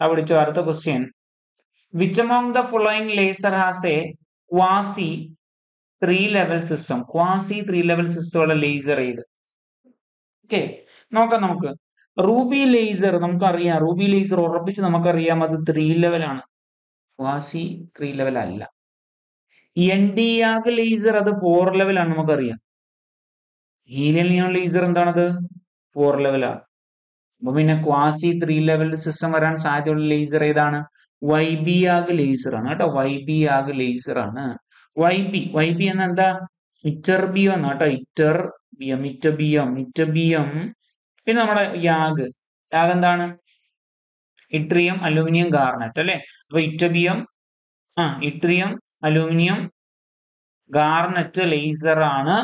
ആ അടുത്ത question which among the following laser has a quasi three level system quasi three level സിസ്റ്റമുള്ള laser ഏത്? Okay നോക്കാം നമുക്ക്. Ruby laser നമുക്കറിയാം. Ruby laser ഉറപ്പിച്ച് നമുക്കറിയാം അത് ത്രീ ലെവലാണ് ക്വാസി ത്രീ ലെവൽ അല്ല എൻ ഡി ആഗ് ലേസർ അത് ഫോർ ലെവലാണ് നമുക്കറിയാം. ഹീലിയൻ നിയോൺ ലേസർ എന്താണത്? ഫോർ ലെവലാണ് അപ്പൊ പിന്നെ ക്വാസി ത്രീ ലെവൽ സിസ്റ്റം വരാൻ സാധ്യതയുള്ള ലേസർ ഏതാണ്? വൈ ബി ആഗ് ലേസർ ആണ് കേട്ടോ. വൈ ബി ആഗ് ലേസർ ആണ്. വൈ ബി വൈ ബി എന്ന എന്താ? ഇറ്റർ ബി എന്നാ കേട്ടോ. ഇറ്റർ മിറ്റർ ബി എം പിന്നെ നമ്മുടെ യാഗ്. യാഗ് എന്താണ്? ഇട്രിയം അലൂമിനിയം ഗാർണറ്റ് അല്ലെ? അപ്പൊ ഇറ്റബിയം ആ ഇട്രിയം അലൂമിനിയം ഗാർണറ്റ് ലേസർ ആണ്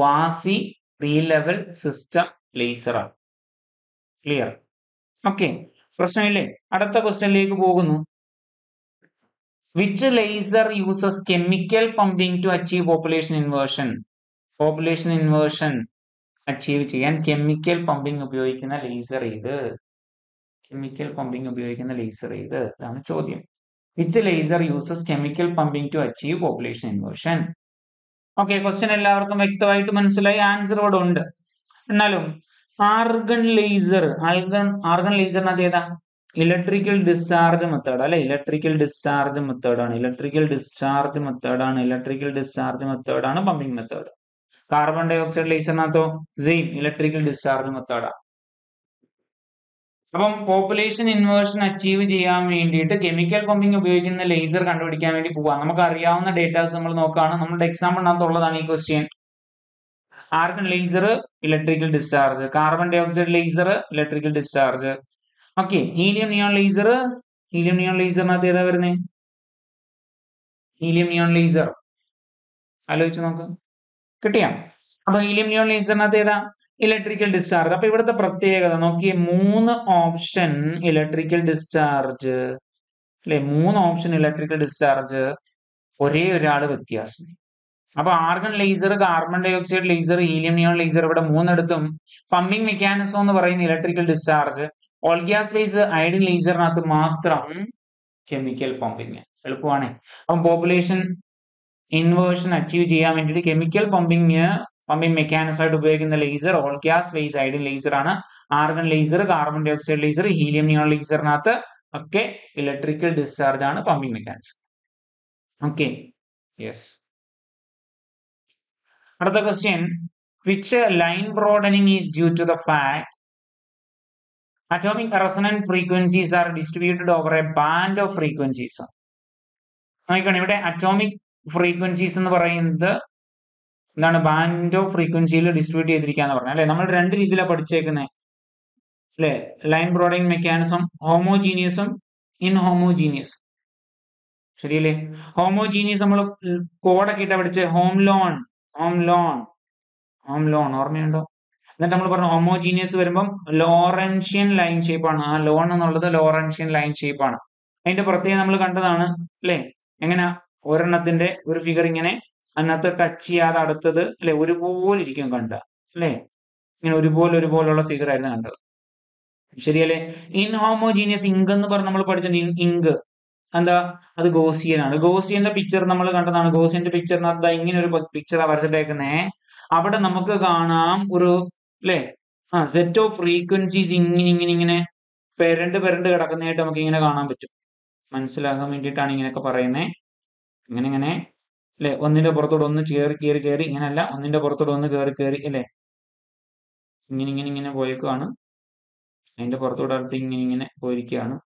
quasi three level system laser ആണ്. ക്ലിയർ ഓക്കെ പ്രശ്നമില്ലേ? അടുത്ത ക്വസ്റ്റ്യനിലേക്ക് പോകുന്നു. Which laser uses chemical pumping to achieve population inversion population inversion achieve ചെയ്യാൻ കെമിക്കൽ പമ്പിംഗ് ഉപയോഗിക്കുന്ന ലേസർ ഏത്? കെമിക്കൽ പമ്പിംഗ് ഉപയോഗിക്കുന്ന ലേസർ ഏത്? അതാണ് ചോദ്യം. Which laser uses chemical pumping to achieve population inversion okay question എല്ലാവർക്കും വ്യക്തമായിട്ട് മനസ്സിലായി. ആൻസർ ഇവിടെ ഉണ്ട്. എന്നാലും ആർഗൺ ലേസർ ആൽഗൺ ആർഗൺ ലേസറിനകത്ത് ഏതാ? ഇലക്ട്രിക്കൽ ഡിസ്ചാർജ് മെത്തേഡ് അല്ലെ? ഇലക്ട്രിക്കൽ ഡിസ്ചാർജ് മെത്തേഡ് ആണ്. ഇലക്ട്രിക്കൽ ഡിസ്ചാർജ് മെത്തേഡ് ആണ്. ഇലക്ട്രിക്കൽ ഡിസ്ചാർജ് മെത്തേഡ് ആണ് pumping method. Carbon dioxide ലേസറിനകത്തോ? സെയിം. ഇലക്ട്രിക്കൽ ഡിസ്ചാർജ് മെത്തേഡാണ് അപ്പം പോപ്പുലേഷൻ ഇൻവേർഷൻ അച്ചീവ് ചെയ്യാൻ വേണ്ടിയിട്ട് കെമിക്കൽ പമ്പിംഗ് ഉപയോഗിക്കുന്ന ലേസർ കണ്ടുപിടിക്കാൻ വേണ്ടി പോവാം. നമുക്ക് അറിയാവുന്ന ഡേറ്റാസ് നമ്മൾ നോക്കുകയാണ് നമ്മുടെ എക്സാമ്പിളിനകത്തുള്ളതാണ് ഈ question. Argon laser electrical discharge carbon dioxide laser electrical discharge okay helium neon laser helium neon ലേസറിനകത്ത് ഏതാ വരുന്നത് ഹീലിയം നിയോൺ ലേസർ ആലോചിച്ച് നോക്ക്. കിട്ടിയാ? അപ്പൊ ഹീലിയം നിയോൺ ലേസറിനകത്ത് ഏതാ? ഇലക്ട്രിക്കൽ ഡിസ്ചാർജ് അപ്പൊ ഇവിടുത്തെ പ്രത്യേകത നോക്കിയേ മൂന്ന് ഓപ്ഷൻ ഇലക്ട്രിക്കൽ ഡിസ്ചാർജ് അല്ലെ? മൂന്ന് ഓപ്ഷൻ ഇലക്ട്രിക്കൽ ഡിസ്ചാർജ് ഒരേ ഒരാൾ വ്യത്യാസം അപ്പൊ argon laser carbon dioxide laser helium neon laser ഇവിടെ മൂന്നിടത്തും പമ്പിംഗ് മെക്കാനിസം എന്ന് പറയുന്ന electrical discharge all gas gas iodine iodine ലേസറിനകത്ത് മാത്രം കെമിക്കൽ പമ്പിങ് എളുപ്പമാണ്. അപ്പം പോപ്പുലേഷൻ ഇൻവേർഷൻ അച്ചീവ് ചെയ്യാൻ വേണ്ടിയിട്ട് കെമിക്കൽ പമ്പിങ് പമ്പിംഗ് മെക്കാനിസം ആയിട്ട് ഉപയോഗിക്കുന്ന laser all gas lase iodine iodine laser ആണ്. Argon laser carbon dioxide laser helium neon ലേസറിനകത്ത് ഒക്കെ ഇലക്ട്രിക്കൽ ഡിസ്ചാർജ് ആണ് പമ്പിംഗ് മെക്കാനിസം ഓക്കെ യെസ് അടുത്ത question which line broadening is due to the fact atomic resonance frequencies are distributed over a band of frequencies നോക്കണം ഇവിടെ atomic frequencies എന്ന് പറയുന്നത് എന്താണ്? Band of ഫ്രീക്വൻസിയിൽ distribute ചെയ്തിരിക്കാന്ന് പറഞ്ഞത് അല്ലെ? നമ്മൾ രണ്ട് രീതിയിലാണ് പഠിച്ചേക്കുന്നത് അല്ലെ? Line broadening mechanism ഹോമോജീനിയസും inhomogeneous ശരിയല്ലേ? ഹോമോജീനിയസ് നമ്മൾ കോഡൊക്കെ ഇട്ടാ പഠിച്ച്. Home loan home loan home loan ഓർമ്മയുണ്ടോ? എന്നിട്ട് നമ്മൾ പറഞ്ഞു ഹോമോജീനിയസ് വരുമ്പം ലോറൻഷ്യൻ ലൈൻ ഷേപ്പ് ആണ്. ആ ലോൺ എന്നുള്ളത് ലോറൻഷ്യൻ ലൈൻ ഷേപ്പ് ആണ്. അതിന്റെ പ്രത്യേകം നമ്മൾ കണ്ടതാണ് അല്ലെ? എങ്ങനെ? ഒരെണ്ണത്തിന്റെ ഒരു ഫിഗർ ഇങ്ങനെ അതിനകത്ത് ടച്ച് ചെയ്യാതെ അടുത്തത് അല്ലെ? ഒരുപോലെ ഇരിക്കും കണ്ട അല്ലെ? ഇങ്ങനെ ഒരുപോലെ ഒരുപോലുള്ള ഫിഗർ ആയിരുന്നു കണ്ടത്. ശരിയല്ലേ? ഇൻഹോമോജീനിയസ് ഇങ്ക് എന്ന് പറഞ്ഞ് നമ്മൾ പഠിച്ചിട്ടുണ്ട് ഇങ്ക് എന്താ? അത് ഗോസിയൻ ആണ്. ഗോസിയന്റെ പിക്ചർ നമ്മൾ കണ്ടതാണ്. ഗോസിയന്റെ പിക്ചറിനകത്ത് ഇങ്ങനെ ഒരു പിക്ചർ വരച്ചിട്ടേക്കുന്നേ. അവിടെ നമുക്ക് കാണാം ഒരു അല്ലേ ആ സെറ്റ് ഓഫ് ഫ്രീക്വൻസീസ് ഇങ്ങനെ ഇങ്ങനെ ഇങ്ങനെ പെരണ്ട് പെരണ്ട് കിടക്കുന്നതായിട്ട് നമുക്ക് ഇങ്ങനെ കാണാൻ പറ്റും. മനസ്സിലാക്കാൻ വേണ്ടിയിട്ടാണ് ഇങ്ങനെയൊക്കെ പറയുന്നത് ഇങ്ങനെ ഇങ്ങനെ അല്ലെ ഒന്നിന്റെ പുറത്തോട് ഒന്ന് കയറി കയറി കയറി ഇങ്ങനെയല്ല. ഒന്നിന്റെ പുറത്തോട് ഒന്ന് കയറി കയറി അല്ലെ ഇങ്ങനെ ഇങ്ങനെ ഇങ്ങനെ പോയേക്കാണ് അതിന്റെ പുറത്തോട് അടുത്ത് ഇങ്ങനെ ഇങ്ങനെ പോയിരിക്കുകയാണ്.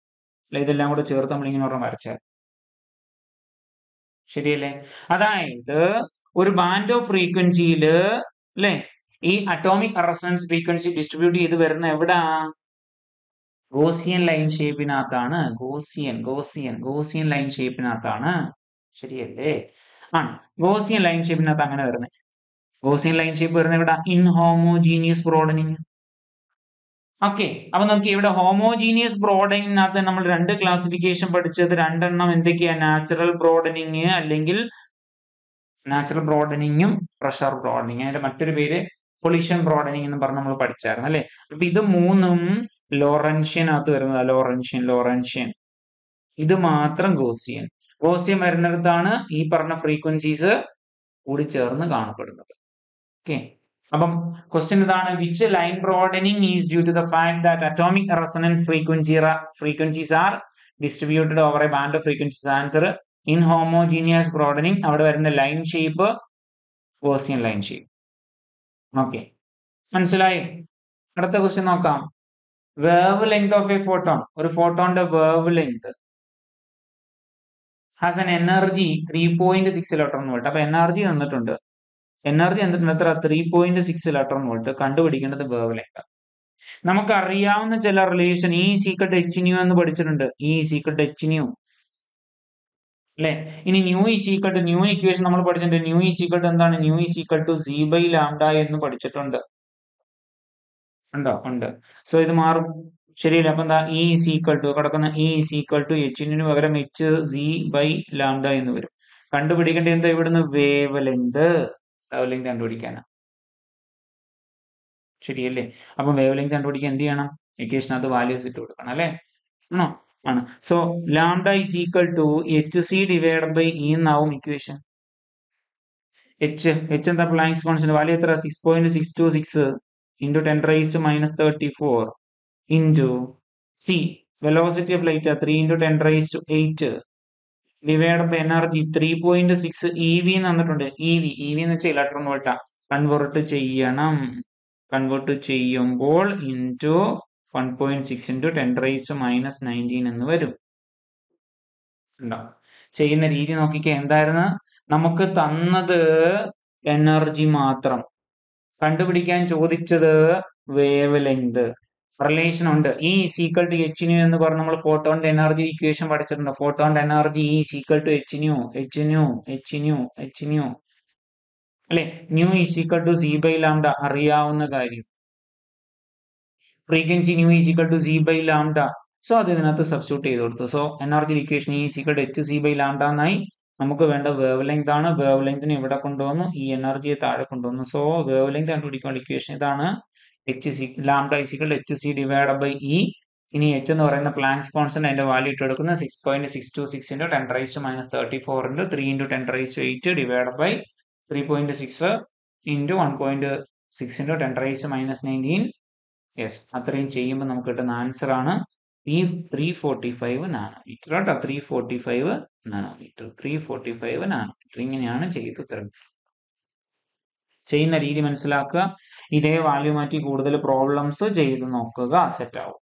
അല്ലെ? ഇതെല്ലാം കൂടെ ചേർത്ത് നമ്മൾ ഇങ്ങനെ ഒരെണ്ണം വരച്ചാൽ ശരിയല്ലേ? അതായത് ഒരു ബാൻഡ് ഓഫ് ഫ്രീക്വൻസിയിൽ അല്ലെ? ഈ അറ്റോമിക് റെസണൻസ് ഫ്രീക്വൻസി ഡിസ്ട്രിബ്യൂട്ട് ചെയ്ത് വരുന്ന എവിടാ? ഗോസിയൻ ലൈൻ ഷേപ്പിനകത്താണ്. ഗോസിയൻ ഗോസിയൻ ഗോസിയൻ ലൈൻ ഷേപ്പിനകത്താണ്. ശരിയല്ലേ? ആണ്. ഗോസിയൻ ലൈൻ ഷേപ്പിനകത്ത് അങ്ങനെ വരുന്നത് ഗോസിയൻ ലൈൻ ഷേപ്പ് വരുന്നത് എവിടെ? Inhomogeneous broadening. ഓക്കെ അപ്പൊ നമുക്ക് ഇവിടെ ഹോമോജീനിയസ് ബ്രോഡനിങ്ങിനകത്ത് നമ്മൾ രണ്ട് ക്ലാസിഫിക്കേഷൻ പഠിച്ചത്. രണ്ടെണ്ണം എന്തൊക്കെയാ? നാച്ചുറൽ ബ്രോഡനിങ് അല്ലെങ്കിൽ നാച്ചുറൽ ബ്രോഡനിങ്ങും പ്രഷർ ബ്രോഡനിങ് അതിന്റെ മറ്റൊരു പേര് പൊളിഷൻ ബ്രോഡനിങ് എന്ന് പറഞ്ഞ് നമ്മൾ പഠിച്ചായിരുന്നു അല്ലെ? അപ്പൊ ഇത് മൂന്നും ലോറൻഷ്യനകത്ത് വരുന്നതാ. ലോറൻഷ്യൻ ലോറൻഷ്യൻ ഇത് മാത്രം ഗോസിയൻ ഗോസിയൻ വരുന്നിടത്താണ് ഈ പറഞ്ഞ ഫ്രീക്വൻസീസ് കൂടി ചേർന്ന് കാണപ്പെടുന്നത്. ഓക്കെ അപ്പം ക്വസ്റ്റ്യൻ ഇതാണ് which line broadening is due to the fact that atomic resonance frequency frequencies are distributed over a band of frequencies answer inhomogeneous broadening അവിടെ വരുന്ന line shape Gaussian line shape okay മനസ്സിലായി? അടുത്ത question നോക്കാം. Wavelength of a photon ഒരു ഫോട്ടോണിന്റെ wavelength has an energy three point six electron volt അപ്പൊ energy തന്നിട്ടുണ്ട്. Energy തന്നിട്ടുണ്ട് എത്ര three point six electron volt കണ്ടുപിടിക്കേണ്ടത് വേവ് ലെങ്ത് നമുക്ക് അറിയാവുന്ന ചില റിലേഷൻ ഈ സീക്രട്ട് എച്ച് ന്യൂ എന്ന് പഠിച്ചിട്ടുണ്ട്. ഈ സീക്രട്ട് എച്ച് ന്യൂ അല്ലെ? ഇനി ന്യൂ ഈ സീക്രട്ട് ന്യൂ ഇക്വേഷൻ നമ്മൾ പഠിച്ചിട്ടുണ്ട്. ന്യൂ ഈ സീക്രട്ട് എന്താണ്? ന്യൂ ഈ secret to C by lambda എന്ന് പഠിച്ചിട്ടുണ്ട്. ഉണ്ടോ? ഉണ്ട്. സോ ഇത് മാറും. ശരിയല്ല? അപ്പൊ എന്താ? ഈ സീക്വൽ ടു കിടക്കുന്ന ഈ സീക്വൽ ടു എച്ചിന് പകരം എച്ച് സി ബൈ ലാംഡ എന്ന് വരും. കണ്ടുപിടിക്കേണ്ട എന്താ ഇവിടുന്ന്? വേവ് ലെങ്ത് വേവ് ലെങ്ത് കണ്ടുപിടിക്കാനാണ് ശരിയല്ലേ? അപ്പൊ വേവ് ലെങ്ത് കണ്ടുപിടിക്കാൻ എന്ത് ചെയ്യണം? ഇക്വേഷനകത്ത് വാല്യൂസ് ഇട്ട് കൊടുക്കണം അല്ലേ? ആണോ? ആണ്. So lambda is equal to H C divide by E എന്നാവും ഇക്വേഷൻ എച്ച് എച്ച് എന്താ പ്ലാങ്സ് കോൺസ്റ്റന്റ് വാല്യൂ എത്ര six point six two six into ten raise to minus thirty four into C velocity of light three into ten raise to eight by energy three point six E V എന്ന് തന്നിട്ടുണ്ട്. E V E V എന്ന് വെച്ചാൽ electron volt convert ചെയ്യണം. Convert ചെയ്യുമ്പോൾ into one point six into ten raise minus nineteen എന്ന് വരും. ചെയ്യുന്ന രീതി നോക്കിക്കേ എന്തായിരുന്നു? നമുക്ക് തന്നത് എനർജി മാത്രം. കണ്ടുപിടിക്കാൻ ചോദിച്ചത് വേവ് ലെങ്ത് റിലേഷൻ ഉണ്ട്. ഈ ഈക്വൽ ടു എച്ച് ന്യൂ എന്ന് പറഞ്ഞ നമ്മൾ ഫോട്ടോണിന്റെ എനർജി ഇക്വേഷൻ പഠിച്ചിട്ടുണ്ട്. ഫോട്ടോണിന്റെ energy E equal to H nu H nu H nu H nu അല്ലെ? Nu E equal to C by lambda അറിയാവുന്ന കാര്യം. Frequency nu E equal to C by lambda so അത് ഇതിനകത്ത് സബ്സ്റ്റിറ്റ്യൂട്ട് ചെയ്ത് കൊടുത്തു. So energy equation E equal to H C by lambda എന്നായി നമുക്ക് വേണ്ട വേവ് ലെങ്ത് ആണ്. വേവ് ലെങ്തിന് ഇവിടെ കൊണ്ടുവന്നു. ഈ എനർജിയെ താഴെ കൊണ്ടുവന്നു. സോ വേവ് ലെങ്ത് കണ്ടുപിടിക്കാനുള്ള ഇക്വേഷൻ ഇതാണ്. H C lambda is equal H C divide by E ഇനി എച്ച് എന്ന് പറയുന്ന പ്ലാങ്സ് കോൺസ്റ്റന്റ് അതിന്റെ വാല്യൂ ഇട്ട് എടുക്കുന്നത് six point six two six into ten raise to minus thirty four into three into ten raise to eight divide by three point six into one point six into ten raise minus nineteen yes അത്രയും ചെയ്യുമ്പോൾ നമുക്ക് കിട്ടുന്ന answer ആണ് ഈ three forty five nanometer കേട്ടോ. Three forty five nanometer three forty five nanometer ഇങ്ങനെയാണ് ചെയ്ത് ചെയ്യുന്ന രീതി മനസ്സിലാക്കുക. ഇതേ വാല്യൂ മാറ്റി കൂടുതൽ പ്രോബ്ലംസ് ചെയ്ത് നോക്കുക സെറ്റ് ആവും.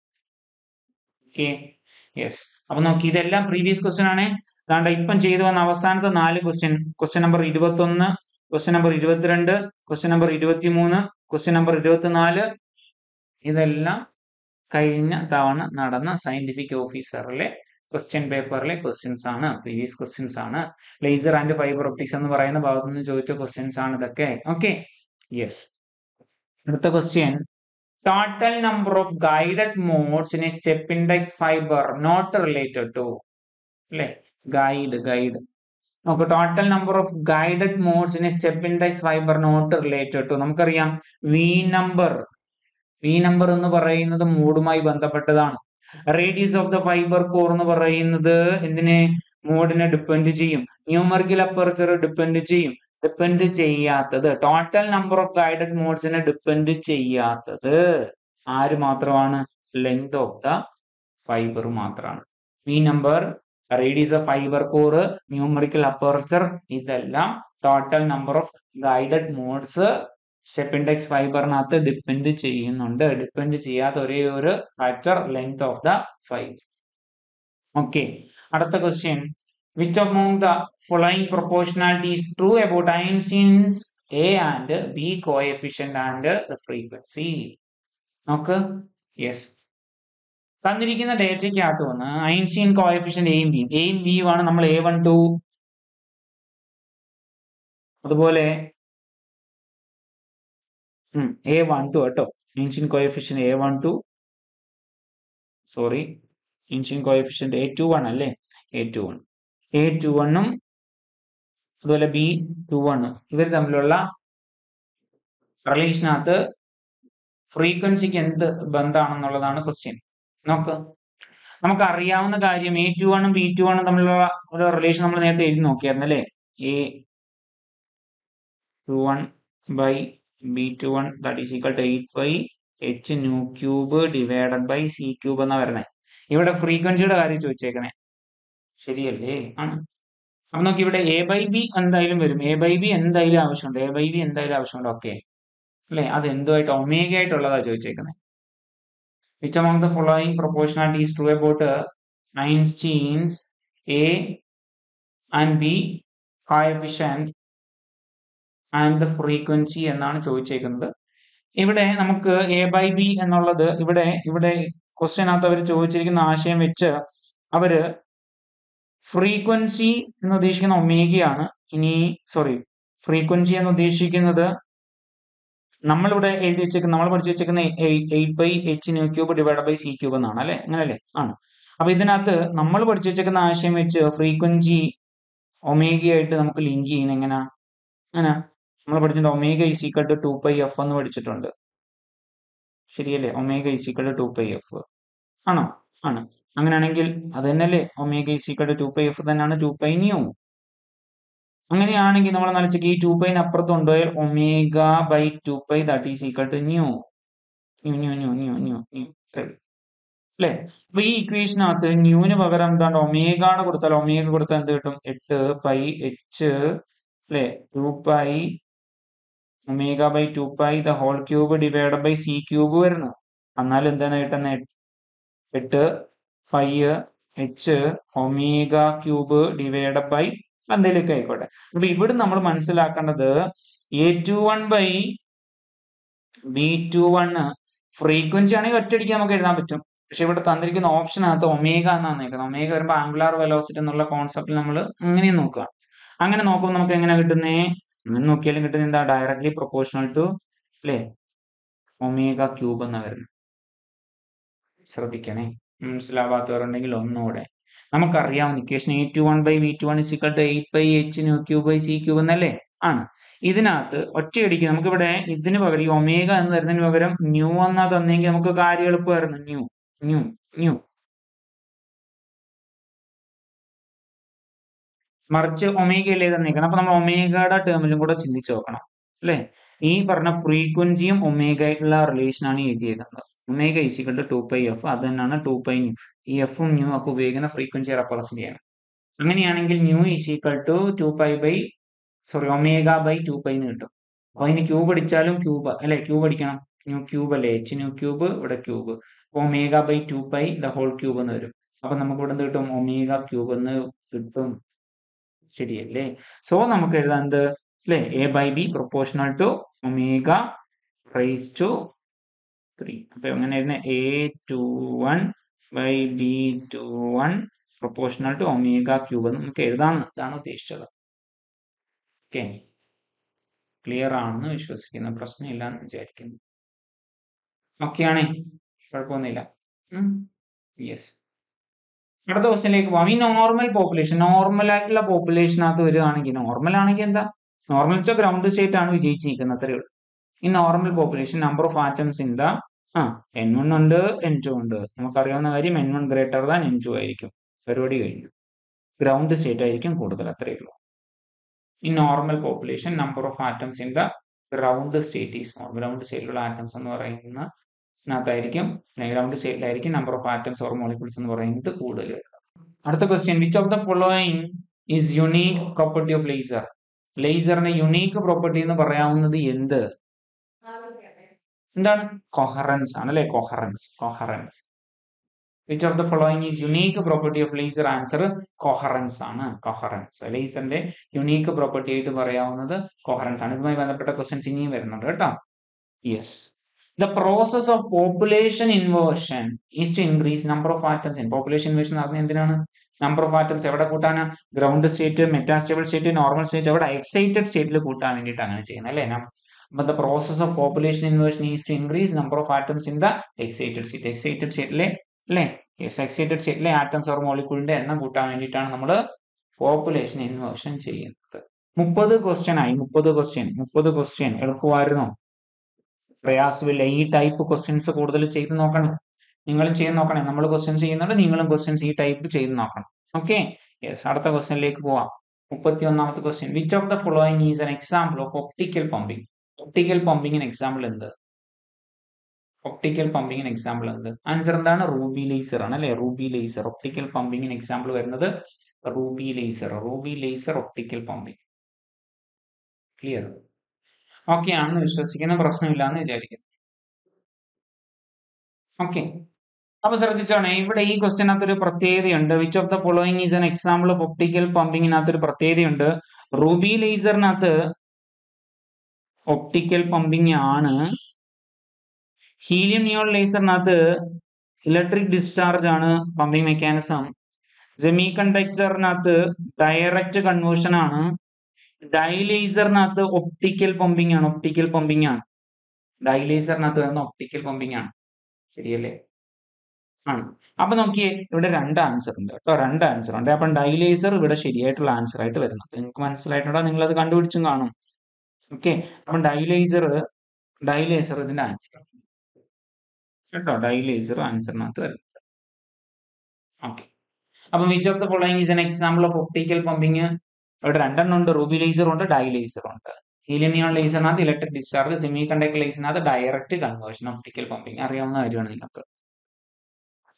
യെസ് അപ്പൊ നോക്കി ഇതെല്ലാം പ്രീവിയസ് ക്വസ്റ്റ്യൻ ആണ്. അതാണ്ട് ഇപ്പം ചെയ്തു വന്ന അവസാനത്തെ നാല് ക്വസ്റ്റ്യൻ ക്വസ്റ്റ്യൻ നമ്പർ ഇരുപത്തി ഒന്ന് ക്വസ്റ്റ്യൻ നമ്പർ ഇരുപത്തിരണ്ട് ക്വസ്റ്റ്യൻ നമ്പർ ഇരുപത്തി മൂന്ന് ക്വസ്റ്റ്യൻ നമ്പർ ഇരുപത്തിനാല്. ഇതെല്ലാം കഴിഞ്ഞ തവണ നടന്ന സയന്റിഫിക് ഓഫീസറിലെ ക്വസ്റ്റ്യൻ പേപ്പറിലെ ക്വസ്റ്റ്യൻസ് ആണ് പ്രീവിയസ് ക്വസ്റ്റ്യൻസ് ആണ്. ലേസർ ആൻഡ് ഫൈബർ ഒപ്റ്റിക്സ് എന്ന് പറയുന്ന ഭാഗത്ത് നിന്ന് ചോദിച്ച ക്വസ്റ്റ്യൻസ് ആണ് ഇതൊക്കെ. ഓക്കെ യെസ് അടുത്ത question total number of guided modes in a step index fibre not related to അല്ലെ? ഗൈഡ് ഗൈഡ് നമുക്ക് total number of guided modes in a step index fibre not related to നമുക്കറിയാം V number V number എന്ന് പറയുന്നത് മോഡുമായി ബന്ധപ്പെട്ടതാണ്. Radius of the fibre core എന്ന് പറയുന്നത് എന്തിനെ? മോഡിനെ ഡിപ്പെൻഡ് ചെയ്യും. ന്യൂമർക്കിൽ അപ്പർച്ചർ ഡിപ്പെൻഡ് ചെയ്യും. ഡിപ്പെൻഡ് ചെയ്യാത്തത്. ടോട്ടൽ നമ്പർ ഓഫ് ഗൈഡഡ് മോഡ്സിനെ ഡിപ്പെൻഡ് ചെയ്യാത്തത് ആര് മാത്രമാണ്? ലെങ്ത് ഓഫ് ദ ഫൈബർ മാത്രമാണ് ഈ number radius of fibre core numerical aperture ഇതെല്ലാം total number of guided modes step index ഫൈബറിനകത്ത് depend ചെയ്യുന്നുണ്ട്. ഡിപ്പെൻഡ് ചെയ്യാത്ത ഒരേ ഒരു factor length of the fibre okay അടുത്ത question which among the following proportionality is true about Einstein's A and B coefficient and the frequency? നോക്ക്. Yes തന്നിരിക്കുന്ന ഡേറ്റയ്ക്കകത്ത് വന്ന് Einstein coefficient എയും ബിയും എയും ബിയും ആണ് നമ്മൾ എ വൺ ടു അതുപോലെ എ വൺ ടു കേട്ടോ. Einstein coefficient A one two sorry Einstein coefficient A two one അല്ലേ? A two one A two വണ്ണും അതുപോലെ ബി ടു വണ്ണും ഇവർ തമ്മിലുള്ള റിലേഷനകത്ത് ഫ്രീക്വൻസിക്ക് എന്ത് ബന്ധമാണെന്നുള്ളതാണ് ക്വസ്റ്റ്യൻ നോക്ക്. നമുക്ക് അറിയാവുന്ന കാര്യം എ ടു വണ്ണും ബി ടു വണ്ണും തമ്മിലുള്ള ഒരു റിലേഷൻ നമ്മൾ നേരത്തെ എഴുതി നോക്കിയായിരുന്നു അല്ലേ? A two one by B two one that is equal to eight by H nu cube divided by C cube എന്നാണ് വരുന്നത് ഇവിടെ ഫ്രീക്വൻസിയുടെ കാര്യം ചോദിച്ചേക്കണേ. ശരിയല്ലേ? ആണ്. അപ്പൊ നോക്കി ഇവിടെ എ ബൈ ബി എന്തായാലും വരും. എ ബൈ ബി എന്തായാലും ആവശ്യമുണ്ട്. എ ബൈ ബി എന്തായാലും ആവശ്യമുണ്ട്. ഓക്കെ അല്ലേ? അത് എന്തുമായിട്ട്? ഒമേഗ ആയിട്ടുള്ളതാ ചോദിച്ചേക്കുന്നത് which among the following proportionality is true about Einstein's A and B coefficient and the frequency എന്നാണ് ചോദിച്ചേക്കുന്നത്. ഇവിടെ നമുക്ക് എ ബൈ ബി എന്നുള്ളത് ഇവിടെ ഇവിടെ ക്വസ്റ്റ്യനകത്ത് അവർ ചോദിച്ചിരിക്കുന്ന ആശയം വെച്ച് അവർ ഫ്രീക്വൻസി എന്ന് ഉദ്ദേശിക്കുന്ന ഒമേഗയാണ്. ഇനി സോറി ഫ്രീക്വൻസി എന്ന് ഉദ്ദേശിക്കുന്നത് നമ്മളിവിടെ എഴുതി വെച്ചേക്കുന്ന നമ്മൾ പഠിച്ചു വെച്ചേക്കുന്ന eight by H nu cube divide by C cube എന്നാണ് അല്ലെ? അങ്ങനല്ലേ? ആണ്. അപ്പൊ ഇതിനകത്ത് നമ്മൾ പഠിച്ചു വെച്ചേക്കുന്ന ആശയം വെച്ച് ഫ്രീക്വൻസി ഒമേഗയായിട്ട് നമുക്ക് ലിങ്ക് ചെയ്യുന്ന എങ്ങനെ? അങ്ങനെ. നമ്മൾ പഠിച്ചിട്ടുണ്ട് omega equal to two pi F എന്ന് പഠിച്ചിട്ടുണ്ട്. ശരിയല്ലേ? Omega equal to two pi F ആണോ? ആണ്. അങ്ങനെയാണെങ്കിൽ അത് തന്നെയല്ലേ? Omega equal to pi F തന്നെയാണ് ടു പൈ ന്യൂ അങ്ങനെയാണെങ്കിൽ നമ്മൾ നനച്ചക്ക് ഈ ടു പൈന് അപ്പുറത്ത് omega by two pi that is equal to nu nu nu nu nu nu nu അല്ലേ? അപ്പൊ ഈ ഇക്വേഷനകത്ത് ന്യൂവിന് പകരം എന്താണ് ഒമേഗാണ് കൊടുത്താൽ ഒമേഗ കൊടുത്താൽ എന്ത് കിട്ടും? എട്ട് പൈ എച്ച് അല്ലേ? Two pi omega by two pi the whole cube divide by C cube വരുന്നത് എന്നാൽ എന്താണ് കിട്ടുന്നത് എട്ട് five H omega cube divide by എന്തെങ്കിലുമൊക്കെ ആയിക്കോട്ടെ. അപ്പൊ ഇവിടെ നമ്മൾ മനസ്സിലാക്കേണ്ടത് A two one by B two one frequency ആണെങ്കിൽ ഒറ്റയടിക്ക് നമുക്ക് എഴുതാൻ പറ്റും. പക്ഷെ ഇവിടെ തന്നിരിക്കുന്ന ഓപ്ഷനകത്ത് ഒമേഗ എന്നാണ് നിൽക്കുന്നത്. ഒമേഗ വരുമ്പോൾ ആംഗുലാർ വെലോസിറ്റി എന്നുള്ള കോൺസെപ്റ്റ് നമ്മൾ അങ്ങനെ നോക്കുക. അങ്ങനെ നോക്കുമ്പോൾ നമുക്ക് എങ്ങനെ കിട്ടുന്നേ? അങ്ങനെ നോക്കിയാലും കിട്ടുന്നത് എന്താ? ഡയറക്ട്ലി പ്രൊപ്പോർഷണൽ ടു അല്ലേ ഒമേഗ ക്യൂബ് എന്നാണ് വരുന്നത്. ശ്രദ്ധിക്കണേ. മനസ്സിലാവാത്തവരുണ്ടെങ്കിൽ ഒന്നുകൂടെ നമുക്കറിയാവുന്ന equation A two one by V two one is equal to eight by H nu cube by C cube എന്നല്ലേ? ആണ്. ഇതിനകത്ത് ഒറ്റയടിക്ക് നമുക്കിവിടെ ഇതിന് പകരം ഈ ഒമേഗ എന്ന് തരുന്നതിന് പകരം ന്യൂ എന്നാ തന്നെങ്കിൽ നമുക്ക് കാര്യം എളുപ്പമായിരുന്നു ന്യൂ ന്യൂ ന്യൂ മറിച്ച് ഒമേഗയല്ലേ തന്നേക്കണം. അപ്പൊ നമ്മൾ ഒമേഗയുടെ ടേമിലും കൂടെ ചിന്തിച്ചു നോക്കണം. അല്ലെ? ഈ പറഞ്ഞ ഫ്രീക്വൻസിയും ഒമേഗയായിട്ടുള്ള റിലേഷൻ ആണ് എഴുതിയേക്കുന്നത്. Omega is equal to two pi F അത് തന്നെയാണ് ടു പൈ ന്യൂ ഈ എഫും ന്യൂ ഒക്കെ ഉപയോഗിക്കുന്ന ഫ്രീക്വൻസി ചെയ്യണം അങ്ങനെയാണെങ്കിൽ nu is equal to two pi by sorry omega by two pi എന്ന് കിട്ടും. അപ്പൊ അതിന് ക്യൂബ് അടിച്ചാലും ക്യൂബ് അല്ലെ ക്യൂബ് അടിക്കണം. ന്യൂ ക്യൂബ് അല്ലേ എച്ച് ന്യൂ ക്യൂബ് ഇവിടെ cube omega by two pi the whole cube എന്ന് വരും. അപ്പൊ നമുക്ക് ഇവിടെ കിട്ടും? ഒമേഗ ക്യൂബ് എന്ന് കിട്ടും. ശരിയല്ലേ? സോ നമുക്ക് എഴുതാൻ എന്ത്? അല്ലേ A by B proportional to omega raise to three അപ്പൊ എങ്ങനെ ആയിരുന്നു? A two one by B two one proportional to omega cube എന്ന് നമുക്ക് എഴുതാം. ഇതാണ് ഉദ്ദേശിച്ചത്. ഓക്കെ ക്ലിയർ ആണെന്ന് വിശ്വസിക്കുന്ന പ്രശ്നമില്ല എന്ന് വിചാരിക്കുന്നു. ഓക്കെ ആണേ കുഴപ്പമൊന്നുമില്ല യെസ് അടുത്ത ക്വസ്റ്റിനിലേക്ക് പോവാം. ഈ നോർമൽ പോപ്പുലേഷൻ നോർമൽ ആയിട്ടുള്ള പോപ്പുലേഷനകത്ത് വരികയാണെങ്കിൽ നോർമൽ ആണെങ്കിൽ എന്താ? നോർമൽ വെച്ചാൽ ഗ്രൗണ്ട് സ്റ്റേറ്റ് ആണ് വിജയിച്ചിരിക്കുന്നത്. അത്രയേ ഉള്ളൂ. ഈ normal population number of atoms in the ആ എൻ വൺ ഉണ്ട് എൻ ടു ഉണ്ട്. നമുക്കറിയാവുന്ന കാര്യം N one greater than N two ആയിരിക്കും. പരിപാടി കഴിഞ്ഞു. ഗ്രൗണ്ട് സ്റ്റേറ്റ് ആയിരിക്കും കൂടുതൽ അത്രയേ ഉള്ളൂ. In normal population number of atoms in the ground state is more ground സ്റ്റേറ്റിലുള്ള atoms എന്ന് പറയുന്ന ായിരിക്കും ground സ്റ്റേറ്റിലായിരിക്കും number of atoms or molecules എന്ന് പറയുന്നത് കൂടുതൽ അടുത്ത question which of the following is unique property of laser ലേസറിന്റെ unique property എന്ന് പറയാവുന്നത് എന്ത്? എന്താണ്? കൊഹറൻസ് ആണ് അല്ലെ? Coherence coherence which of the following is unique property of laser answer coherence ആണ് കൊഹറൻസ് ലേസറിന്റെ യുണീക്ക് പ്രോപ്പർട്ടി ആയിട്ട് പറയാവുന്നത് കൊഹറൻസ് ആണ്. ഇതുമായി ബന്ധപ്പെട്ട ക്വസ്റ്റ്യൻസ് ഇനിയും വരുന്നുണ്ട് കേട്ടോ. Yes the process of population inversion is to increase number of atoms in population inversion നടന്ന എന്തിനാണ്? നമ്പർ ഓഫ് ആറ്റംസ് എവിടെ കൂട്ടാനാ? Ground state metastable state normal state എവിടെ എക്സൈറ്റഡ് സ്റ്റേറ്റിൽ കൂട്ടാൻ വേണ്ടിയിട്ട് അങ്ങനെ ചെയ്യുന്നത് അല്ലേ? But the process of population inversion is to increase. Number of atoms in the excited state. Excited സ്റ്റേറ്റിലെ അല്ലേ യെസ് എക്സൈറ്റഡ് സ്റ്റേറ്റിലെ ആറ്റംസ് ഓർ മോളിക്യൂളിന്റെ എണ്ണം കൂട്ടാൻ വേണ്ടിയിട്ടാണ് നമ്മൾ പോപ്പുലേഷൻ ഇൻവേർഷൻ ചെയ്യുന്നത്. മുപ്പത് ക്വസ്റ്റ്യൻ ആയി മുപ്പത് ക്വസ്റ്റ്യൻ മുപ്പത് ക്വസ്റ്റ്യൻ എളുപ്പമായിരുന്നോ? പ്രയാസമില്ല. ഈ ടൈപ്പ് ക്വസ്റ്റ്യൻസ് കൂടുതൽ ചെയ്ത് നോക്കണം. നിങ്ങളും ചെയ്ത് നോക്കണേ. നമ്മൾ ക്വസ്റ്റ്യൻസ് ചെയ്യുന്നുണ്ട് നിങ്ങളും ക്വസ്റ്റ്യൻസ് ഈ ടൈപ്പ് ചെയ്ത് നോക്കണം. ഓക്കെ യെസ് അടുത്ത ക്വസ്റ്റ്യനിലേക്ക് പോവാം. മുപ്പത്തി ഒന്നാമത്തെ question which of the following is an example of optical pumping optical പമ്പിങ്ങിന് example എന്ത്? ഒപ്റ്റിക്കൽ പമ്പിങ്ങിന് എക്സാമ്പിൾ എന്ത്? ആൻസർ എന്താണ്? റൂബി ലേസർ ആണ് അല്ലെ? റൂബി ലേസർ ഒപ്റ്റിക്കൽ പമ്പിങ്ങിന് എക്സാമ്പിൾ വരുന്നത് ruby laser ruby laser optical pumping clear okay ആണെന്ന് വിശ്വസിക്കുന്ന പ്രശ്നമില്ല എന്ന് വിചാരിക്കുന്നു. ഓക്കെ അപ്പൊ ശ്രദ്ധിച്ചാണ് ഇവിടെ ഈ ക്വസ്റ്റ്യനകത്ത് ഒരു പ്രത്യേകതയുണ്ട്. Which of the following is an example of optical പമ്പിങ്ങിനകത്ത് ഒരു പ്രത്യേകതയുണ്ട്? റൂബി ലേസറിനകത്ത് ഒപ്റ്റിക്കൽ പമ്പിങ് ആണ്. ഹീലിയം നിയോൺ ലേസറിനകത്ത് ഇലക്ട്രിക് ഡിസ്ചാർജ് ആണ് പമ്പിങ് മെക്കാനിസം സെമി കണ്ടക്ടറിനകത്ത് ഡയറക്റ്റ് കൺവേർഷൻ ആണ്. ഡൈലേസറിനകത്ത് ഒപ്റ്റിക്കൽ പമ്പിങ് ആണ്. ഒപ്റ്റിക്കൽ പമ്പിങ് ആണ്. ഡൈലേസറിനകത്ത് വരുന്ന ഒപ്റ്റിക്കൽ പമ്പിങ് ആണ്. ശരിയല്ലേ? ആണ്. അപ്പൊ നോക്കിയേ ഇവിടെ രണ്ട് ആൻസർ ഉണ്ട് കേട്ടോ. രണ്ട് ആൻസർ ഉണ്ട്. അപ്പം ഡൈലേസർ ഇവിടെ ശരിയായിട്ടുള്ള ആൻസർ ആയിട്ട് വരുന്നത്. നിങ്ങൾക്ക് മനസ്സിലായിട്ടുണ്ടോ? നിങ്ങൾ അത് കണ്ടുപിടിച്ചും കാണും. ഓക്കെ അപ്പം ഡൈലേസർ ഡൈലേസർ ഇതിന്റെ ആൻസർ കേട്ടോ? ഡൈലേസർ ആൻസറിനകത്ത് വരുന്നത്. ഓക്കെ അപ്പം which of the following is an example of optical pumping ഇവിടെ രണ്ടെണ്ണം ഉണ്ട്. റൂബി ലേസർ ഉണ്ട് ഡൈ ഉണ്ട്. ഹീലിനിയോൺ ലേസറിനകത്ത് ഇലക്ട്രിക് ഡിസ്ചാർജ് സെമി കണ്ടക്ടർ ലേസറിനകത്ത് ഡയറക്റ്റ് കൺവേർഷൻ ഒപ്റ്റിക്കൽ പമ്പിങ് അറിയാവുന്ന കാര്യമാണ് നിങ്ങൾക്ക്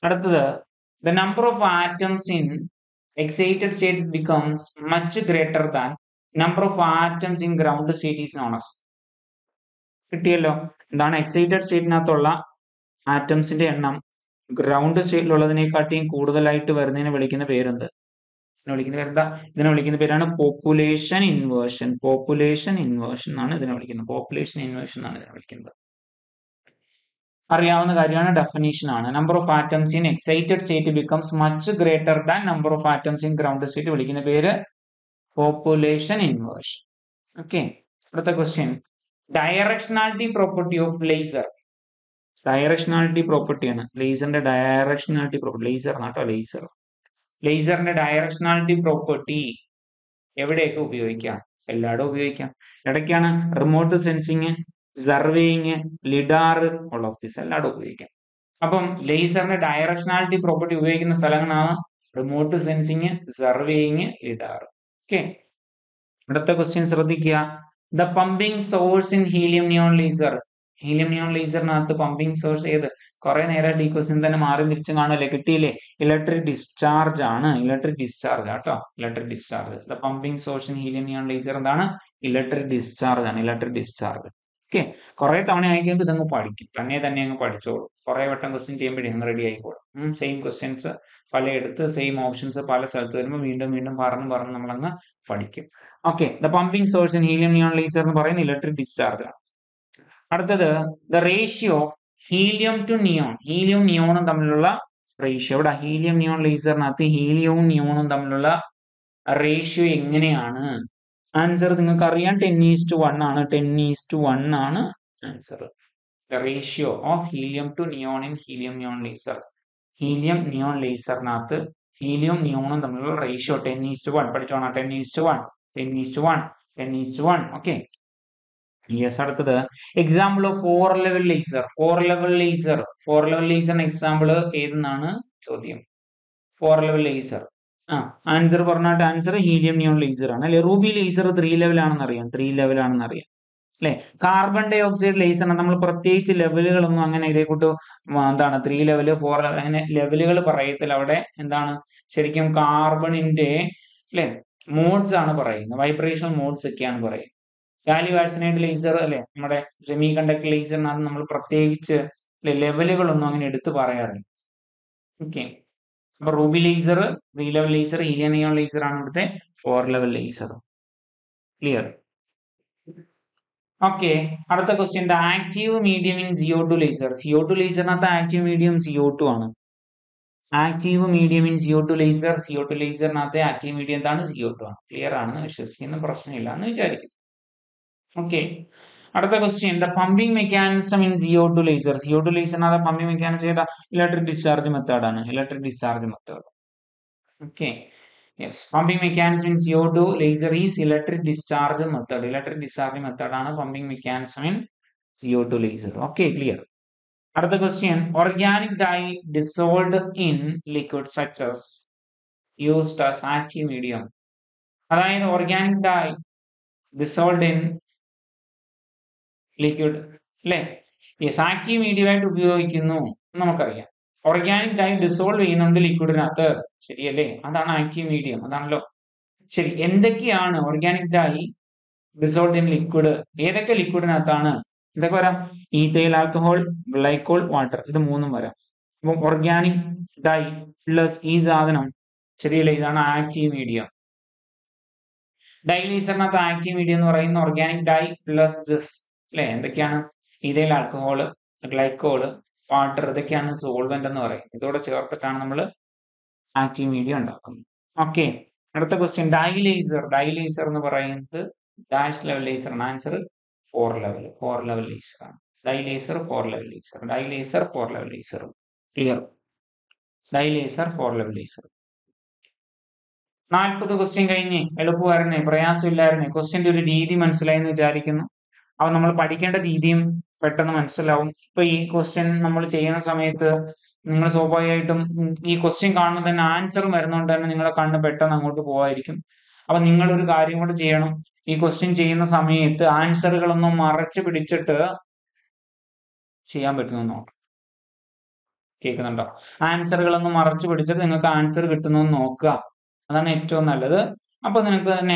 അടുത്തത് the number of atoms in excited state becomes much greater than number of atoms in ground state is known as കിട്ടിയല്ലോ. എന്താണ് എക്സൈറ്റഡ് സ്റ്റേറ്റിനകത്തുള്ള ആറ്റംസിന്റെ എണ്ണം. ഗ്രൗണ്ട് സ്റ്റേറ്റിലുള്ളതിനെക്കാട്ടിയും കൂടുതലായിട്ട് വരുന്നതിനെ വിളിക്കുന്ന പേരെന്ത്? വിളിക്കുന്ന പേരെന്താ? ഇതിനെ വിളിക്കുന്ന പേരാണ് പോപ്പുലേഷൻ ഇൻവേർഷൻ പോപ്പുലേഷൻ ഇൻവേർഷൻ എന്നാണ് ഇതിനെ വിളിക്കുന്നത്. പോപ്പുലേഷൻ ഇൻവേർഷൻ എന്നാണ് ഇതിനെ വിളിക്കുന്നത്. അറിയാവുന്ന കാര്യമാണ് ഡെഫിനീഷൻ ആണ്. Number of atoms in excited state becomes much greater than number of atoms in ground state വിളിക്കുന്ന പേര് പോപ്പുലേഷൻ ഇൻവേർഷൻ ഓക്കെ അടുത്ത question directionality property of laser directionality പ്രോപ്പർട്ടിയാണ് ലേസറിന്റെ ഡയറക്ഷണാലിറ്റി പ്രോപ്പർട്ടി ലേസർ ആട്ടോ ലേസർ ലേസറിന്റെ ഡയറക്ഷണാലിറ്റി പ്രോപ്പർട്ടി എവിടെയൊക്കെ ഉപയോഗിക്കാം? എല്ലായിടും ഉപയോഗിക്കാം. ഇടയ്ക്കാണ് remote sensing surveying lidar all of this എല്ലായിടും ഉപയോഗിക്കാം. അപ്പം ലേസറിന്റെ ഡയറക്ഷണാലിറ്റി പ്രോപ്പർട്ടി ഉപയോഗിക്കുന്ന സ്ഥലങ്ങളാണ് remote sensing surveying lidar okay അടുത്ത ക്വസ്റ്റ്യൻ ശ്രദ്ധിക്കുക. The pumping source in helium neon laser helium neon ലേസറിനകത്ത് pumping source ഏത്? കുറെ നേരമായിട്ട് ഈ ക്വസ്റ്റ്യൻ തന്നെ മാറി തിരിച്ചും കാണുമല്ലേ കിട്ടിയില്ലേ? ഇലക്ട്രിക് ഡിസ്ചാർജ് ആണ്. ഇലക്ട്രിക് ഡിസ്ചാർജ് കേട്ടോ electric discharge the pumping source in helium neon laser എന്താണ്? ഇലക്ട്രിക് ഡിസ്ചാർജ് ആണ്. ഇലക്ട്രിക് ഡിസ്ചാർജ് ഓക്കെ കുറെ തവണ ആയിക്കുമ്പോൾ ഇതങ്ങ് പഠിക്കും. തന്നെ തന്നെ അങ്ങ് പഠിച്ചോളൂ. കുറെ വട്ടം ക്വസ്റ്റ്യൻ ചെയ്യുമ്പോഴേ അങ്ങ് റെഡി ആയിക്കോളും. സെയിം ക്വസ്റ്റ്യൻസ് പലയിടത്ത് സെയിം ഓപ്ഷൻസ് പല സ്ഥലത്ത് വരുമ്പോൾ വീണ്ടും വീണ്ടും പറഞ്ഞ് പറഞ്ഞ് നമ്മളങ്ങ് പഠിക്കും. Okay the pumping source in helium neon laser എന്ന് പറയുന്ന ഇലക്ട്രിക് ഡിസ്ചാർജ് ആണ്. അടുത്തത് the ratio of helium to neon helium നിയോണും തമ്മിലുള്ള റേഷ്യോ ഇവിടെ ഹീലിയം നിയോൺ ലേസറിനകത്ത് ഹീലിയവും നിയോണും തമ്മിലുള്ള റേഷ്യോ എങ്ങനെയാണ്? ആൻസർ നിങ്ങൾക്ക് അറിയാം ടെൻ ഈസ് ടു വൺ ആണ്. ടെൻ ഈസ് ടു വൺ ആണ് answer ratio of helium to neon in helium neon laser helium neon ലേസറിനകത്ത് helium നിയോണും തമ്മിലുള്ള ratio ten is to one പഠിച്ചോണം? Ten is to one ten is to one ten is to one okay yes അടുത്തത്. Example four level laser four level laser four level ലേസറിന് example ഏതെന്നാണ് ചോദ്യം. Four level laser ആ answer പറഞ്ഞിട്ട് answer helium neon laser ആണ്. അല്ലെ? Ruby laser three level ആണെന്ന് അറിയാം three level ആണെന്ന് അറിയാം അല്ലെ കാർബൺ ഡൈ ഓക്സൈഡ് ലേസർ നമ്മൾ പ്രത്യേകിച്ച് ലെവലുകളൊന്നും അങ്ങനെ ഇതേ എന്താണ് ത്രീ ലെവൽ ഫോർ ലെവൽ അങ്ങനെ ലെവലുകൾ പറയത്തില്ല. അവിടെ എന്താണ്? ശരിക്കും കാർബണിന്റെ അല്ലെ മോഡ്സ് ആണ് പറയുന്നത്. വൈബ്രേഷൻ മോഡ്സ് ഒക്കെയാണ് പറയുന്നത്. ഗാലി വാക്സിനേറ്റ് ലേസർ അല്ലെ? നമ്മുടെ സെമി കണ്ടക്ട് ലേസറിനകത്ത് നമ്മൾ പ്രത്യേകിച്ച് ലെവലുകളൊന്നും അങ്ങനെ എടുത്തു പറയാറില്ല. ഓക്കെ അപ്പൊ ruby laser three level laser helium neon laser ആണ് ഇവിടുത്തെ four level laser clear okay അടുത്ത question the active medium in CO two laser CO two ലേസറിനകത്ത് active medium CO two ആണ്. Active medium in CO two laser CO two ലേസറിനകത്ത് active medium എന്താണ്? CO two ആണ്. Clear ആണെന്ന് വിശ്വസിക്കുന്ന പ്രശ്നമില്ല എന്ന് വിചാരിക്കും okay അടുത്ത question the pumping mechanism in CO two laser CO two ലേസറിനകത്ത് pumping mechanism ഏതാ? ഇലക്ട്രിക് ഡിസ്ചാർജ് മെത്തേഡ് ആണ്. Electric discharge method okay yes pumping mechanism in CO two laser is electric discharge method electric discharge method ആണ് pumping mechanism in CO two laser okay clear അടുത്ത question organic dye dissolved in liquid such as used as active medium അതായത് organic dye dissolved in liquid അല്ലേ yes active മീഡിയമായിട്ട് ഉപയോഗിക്കുന്നു. നമുക്കറിയാം. Organic dye dissolve ചെയ്യുന്നുണ്ട് ലിക്വിഡിനകത്ത് ശരിയല്ലേ? അതാണ് ആക്റ്റീവ് മീഡിയം അതാണല്ലോ. ശരി എന്തൊക്കെയാണ് organic dye dissolve in liquid ഏതൊക്കെ ലിക്വിഡിനകത്താണ് എന്തൊക്കെ വരാം? ഈതൈൽ ആൽക്കഹോൾ ഗ്ലൈക്കോൾ വാട്ടർ ഇത് മൂന്നും വരാം. അപ്പം ഓർഗാനിക് ഡൈ പ്ലസ് ഈ സാധനം. ശരിയല്ലേ? ഇതാണ് ആക്റ്റീവ് മീഡിയം ഡൈലീസറിനകത്ത് ആക്റ്റീവ് മീഡിയം എന്ന് പറയുന്ന ഓർഗാനിക് ഡൈ പ്ലസ് ദിസ് അല്ലെ? എന്തൊക്കെയാണ്? ഈതൈൽ ആൽക്കഹോൾ ഗ്ലൈക്കോൾ വാട്ടർ ഇതൊക്കെയാണ് സോൾവെന്റ് എന്ന് പറയുന്നത്. ഇതോടെ ചേർത്തിട്ടാണ് നമ്മൾ ആക്റ്റീവ് മീഡിയ ഉണ്ടാക്കുന്നത്. ഓക്കെ അടുത്ത question dye laser dye laser എന്ന് പറയുന്നത് ഡാഷ് ലെവൽ ലേസർ ആണ്. Answer four level four level laser ആണ്. Dye laser four level laser dye laser four level laser clear dye laser four level laser നാൽപ്പത് question കഴിഞ്ഞ്. എളുപ്പമായിരുന്നേ. പ്രയാസമില്ലായിരുന്നേ. ക്വസ്റ്റ്യന്റെ ഒരു രീതി മനസ്സിലായി എന്ന് വിചാരിക്കുന്നു. അപ്പൊ നമ്മൾ പഠിക്കേണ്ട രീതിയും പെട്ടെന്ന് മനസ്സിലാവും. ഇപ്പൊ ഈ ക്വസ്റ്റ്യൻ നമ്മൾ ചെയ്യുന്ന സമയത്ത് നിങ്ങൾ സ്വാഭാവികമായിട്ടും ഈ ക്വസ്റ്റ്യൻ കാണുമ്പോൾ തന്നെ ആൻസർ വരുന്നതുകൊണ്ട് തന്നെ നിങ്ങളെ കണ്ണ് പെട്ടെന്ന് അങ്ങോട്ട് പോവായിരിക്കും അപ്പൊ നിങ്ങൾ ഒരു കാര്യം കൂടെ ചെയ്യണം. ഈ ക്വസ്റ്റ്യൻ ചെയ്യുന്ന സമയത്ത് ആൻസറുകളൊന്നും മറച്ചു പിടിച്ചിട്ട് ചെയ്യാൻ പറ്റുന്നു നോക്കാം. കേൾക്കുന്നുണ്ടോ ആൻസറുകളൊന്നും മറച്ചു പിടിച്ചിട്ട് നിങ്ങൾക്ക് ആൻസർ കിട്ടുന്നു നോക്കുക. അതാണ് ഏറ്റവും നല്ലത്. അപ്പൊ നിനക്ക് തന്നെ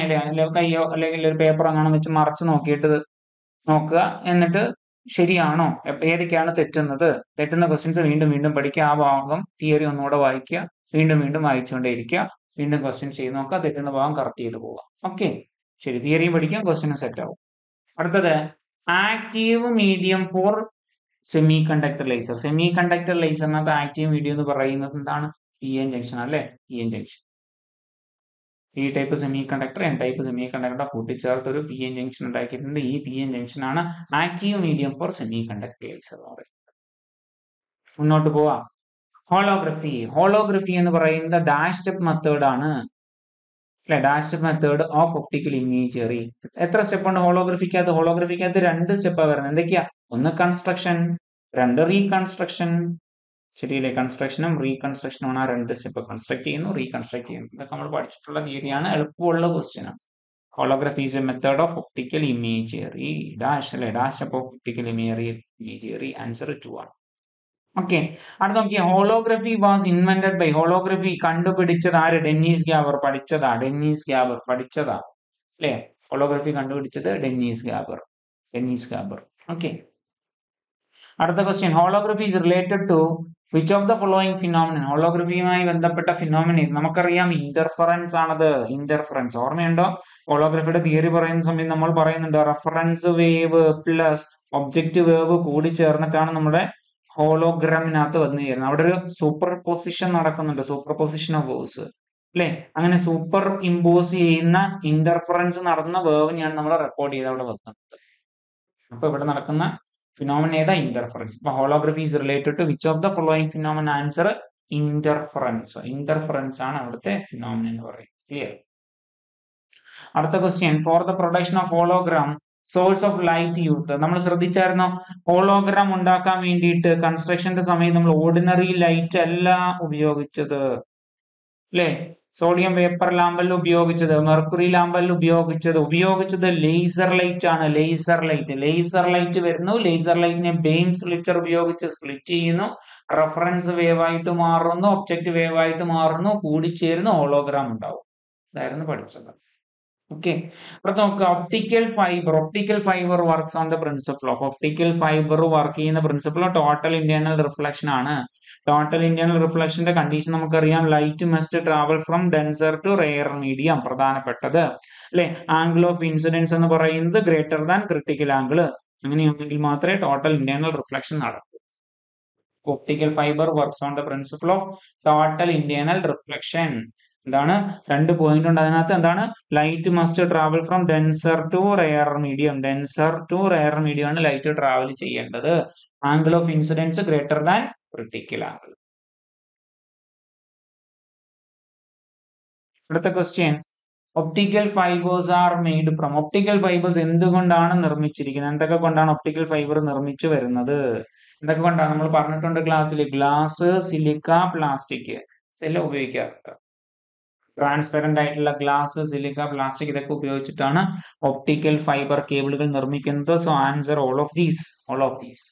കയ്യോ അല്ലെങ്കിൽ ഒരു പേപ്പർ അങ്ങനെ വെച്ച് മറച്ചു നോക്കിയിട്ട് നോക്കുക. എന്നിട്ട് ശരിയാണോ? ഏതൊക്കെയാണ് തെറ്റുന്നത്? തെറ്റുന്ന ക്വസ്റ്റ്യൻസ് വീണ്ടും വീണ്ടും പഠിക്കുക. ആ ഭാഗം തിയറി ഒന്നുകൂടെ വായിക്കുക. വീണ്ടും വീണ്ടും വായിച്ചുകൊണ്ടേയിരിക്കുക. വീണ്ടും ക്വസ്റ്റ്യൻസ് ചെയ്ത് നോക്കുക. തെറ്റുന്ന ഭാഗം കറക്റ്റ് ചെയ്ത് പോവുക. ഓക്കെ ശരി. തിയറിയും പഠിക്കാം ക്വസ്റ്റ്യനും സെറ്റ് ആവും. അടുത്തത്. Active medium for semiconductor laser semiconductor ലേസറിനകത്ത് active medium എന്ന് പറയുന്നത് എന്താണ്? പി എൻ ജംഗ്ഷൻ അല്ലേ? P N junction P type semiconductor N type semiconductor കൂട്ടിച്ചേർത്ത് ഒരു പി എൻ ജംഗ്ഷൻ ഉണ്ടാക്കിയിട്ടുണ്ട്. ഈ പി എൻ ജംഗ്ഷൻ ആണ് active medium for semiconductors എന്ന് പറയുന്നത്. മുന്നോട്ട് പോവാം. ഹോളോഗ്രഫി ഹോളോഗ്രഫി എന്ന് പറയുന്നത് ഡാഷ് സ്റ്റെപ്പ് മെത്തേഡ് ആണ്. അല്ലെ? Dash method of optical imagery എത്ര സ്റ്റെപ്പ് ഉണ്ട് ഹോളോഗ്രഫിക്കകത്ത് ഹോളോഗ്രഫിക്കകത്ത് രണ്ട് സ്റ്റെപ്പാണ് വരുന്നത്. എന്തൊക്കെയാ? ഒന്ന് കൺസ്ട്രക്ഷൻ രണ്ട് റീകൺസ്ട്രക്ഷൻ ശരിയല്ലേ കൺസ്ട്രക്ഷനും റീകൺസ്ട്രക്ഷനും ആണ് ആ രണ്ട് സ്റ്റെപ്പ് കൺസ്ട്രക്ട് ചെയ്യുന്നു റീകൺസ്ട്രക്ട് ചെയ്യുന്നു. ഇതൊക്കെ നമ്മൾ പഠിച്ചിട്ടുള്ള തിയറിയാണ് എളുപ്പമുള്ള ക്വസ്റ്റ്യൻ ആണ്. Is a method of optical imagery dash അല്ലെ? Dash of optical imagery imagery answer two ആണ്. ഓക്കെ അടുത്ത നോക്കിയ. Holography was invented by holography കണ്ടുപിടിച്ചത് ആര്? ഡെന്നീസ് ഗ്യാബർ പഠിച്ചതാ. ഡെന്നീസ് ഗ്യാബർ പഠിച്ചതാ. അല്ലേ? ഹോളോഗ്രഫി കണ്ടുപിടിച്ചത് Dennis Gabor Dennis Gabor okay അടുത്ത question holography is related to which of the following phenomenon ഹോളോഗ്രഫിയുമായി ബന്ധപ്പെട്ട ഫിനോമിനൻ നമുക്കറിയാം ഇന്റർഫറൻസ് ആണത്. ഇന്റർഫറൻസ് ഓർമ്മയുണ്ടോ? ഹോളോഗ്രഫിയുടെ തിയറി പറയുന്ന സമയത്ത് നമ്മൾ പറയുന്നുണ്ട് reference wave plus object wave കൂടി ചേർന്നിട്ടാണ് നമ്മുടെ ഹോളോഗ്രാമിനകത്ത് വന്നു ചേരുന്നത്. അവിടെ ഒരു സൂപ്പർ പൊസിഷൻ നടക്കുന്നുണ്ട്. സൂപ്പർ പൊസിഷൻ ഓഫ് വേവ്സ് അല്ലെ? അങ്ങനെ സൂപ്പർ ഇമ്പോസ് ചെയ്യുന്ന ഇന്റർഫറൻസ് നടന്ന വേവ് ഞാൻ നമ്മൾ റെക്കോർഡ് ചെയ്ത് അവിടെ വെക്കുന്നത് അപ്പൊ ഇവിടെ നടക്കുന്ന ഫിനോമിന ഏതാ? ഇന്റർഫറൻസ് അപ്പൊ holography is related to which of the following phenomena answer interference interference ആണ് അവിടുത്തെ ഫിനോമിന എന്ന് പറയുന്നത്. ക്ലിയർ അടുത്ത question for the production of hologram source of light use നമ്മൾ ശ്രദ്ധിച്ചായിരുന്നോ? ഹോളോഗ്രാം ഉണ്ടാക്കാൻ വേണ്ടിയിട്ട് കൺസ്ട്രക്ഷന്റെ സമയത്ത് നമ്മൾ ഓർഡിനറി ലൈറ്റ് അല്ല ഉപയോഗിച്ചത്. അല്ലേ? സോഡിയം വേപ്പർ ലാമ്പൽ ഉപയോഗിച്ചത് മെർക്കുറി ലാമ്പൽ ഉപയോഗിച്ചത് ഉപയോഗിച്ചത് ലേസർ ലൈറ്റ് ആണ് ലേസർ ലൈറ്റ്. ലേസർ ലൈറ്റ് വരുന്നു ലേസർ ലൈറ്റിനെ ബെയിം സ്പ്ലിറ്റർ ഉപയോഗിച്ച് സ്പ്ലിറ്റ് ചെയ്യുന്നു റെഫറൻസ് വേവ് ആയിട്ട് മാറുന്നു ഒബ്ജക്റ്റ് വേവ് ആയിട്ട് മാറുന്നു കൂടിച്ചേരുന്നു ഹോളോഗ്രാം ഉണ്ടാവും. ഇതായിരുന്നു പഠിച്ചത്. ഓക്കെ അപ്പൊ നോക്കുക optical fibre optical fibre works on the principle of optical fibre work ചെയ്യുന്ന പ്രിൻസിപ്പിൾ ടോട്ടൽ ഇന്റേണൽ റിഫ്ലക്ഷൻ ആണ്. ടോട്ടൽ ഇന്റേണൽ റിഫ്ലക്ഷന്റെ കണ്ടീഷൻ നമുക്കറിയാം. Light must travel from denser to rare medium പ്രധാനപ്പെട്ടത്. അല്ലെ? ആംഗിൾ ഓഫ് ഇൻസിഡൻസ് എന്ന് പറയുന്നത് ഗ്രേറ്റർ ദാൻ ക്രിട്ടിക്കൽ ആംഗിൾ അങ്ങനെയാണെങ്കിൽ മാത്രമേ ടോട്ടൽ ഇന്റേണൽ റിഫ്ലക്ഷൻ നടക്കൂ. Optical fibre works on the principle of total internal reflection എന്താണ്? രണ്ട് പോയിന്റ് ഉണ്ട്. അതിനകത്ത് എന്താണ്? Light must travel from denser to rare medium denser to rare medium ആണ് ലൈറ്റ് ട്രാവൽ ചെയ്യേണ്ടത്. Angle of incidence greater than critical angle അടുത്ത question optical fibres are made from optical fibres എന്തുകൊണ്ടാണ് നിർമ്മിച്ചിരിക്കുന്നത്? എന്തൊക്കെ കൊണ്ടാണ് ഒപ്റ്റിക്കൽ ഫൈബർ നിർമ്മിച്ചു വരുന്നത്? എന്തൊക്കെ കൊണ്ടാണ്? നമ്മൾ പറഞ്ഞിട്ടുണ്ട് ക്ലാസ്സിൽ ഗ്ലാസ് സിലിക്ക പ്ലാസ്റ്റിക് ഇതെല്ലാം ഉപയോഗിക്കാറുണ്ട്. ട്രാൻസ്പെറന്റ് ആയിട്ടുള്ള ഗ്ലാസ് സിലിക്ക പ്ലാസ്റ്റിക് ഇതൊക്കെ ഉപയോഗിച്ചിട്ടാണ് ഒപ്റ്റിക്കൽ ഫൈബർ കേബിളുകൾ നിർമ്മിക്കുന്നത്. So answer all of these all of these